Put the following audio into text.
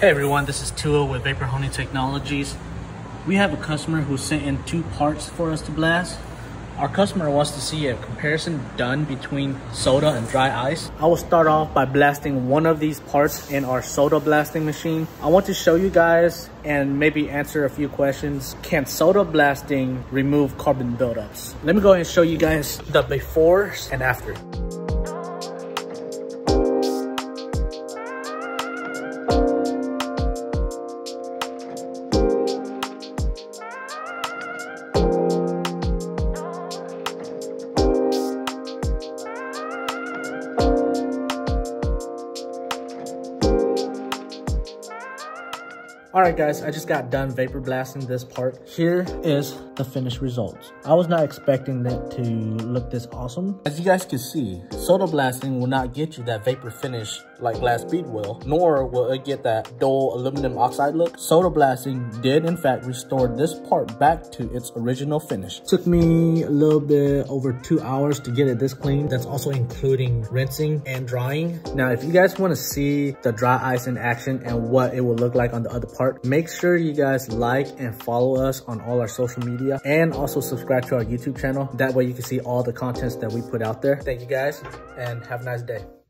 Hey everyone, this is Tua with Vapor Honing Technologies. We have a customer who sent in two parts for us to blast. Our customer wants to see a comparison done between soda and dry ice. I will start off by blasting one of these parts in our soda blasting machine. I want to show you guys and maybe answer a few questions. Can soda blasting remove carbon buildups? Let me go ahead and show you guys the before and after. All right, guys, I just got done vapor blasting this part. Here is the finished results. I was not expecting that to look this awesome. As you guys can see, soda blasting will not get you that vapor finish like glass bead will, nor will it get that dull aluminum oxide look. Soda blasting did in fact restore this part back to its original finish. Took me a little bit over two hours to get it this clean. That's also including rinsing and drying. Now, if you guys wanna see the dry ice in action and what it will look like on the other part, make sure you guys like and follow us on all our social media and also subscribe to our YouTube channel. That way you can see all the contents that we put out there. Thank you guys and have a nice day.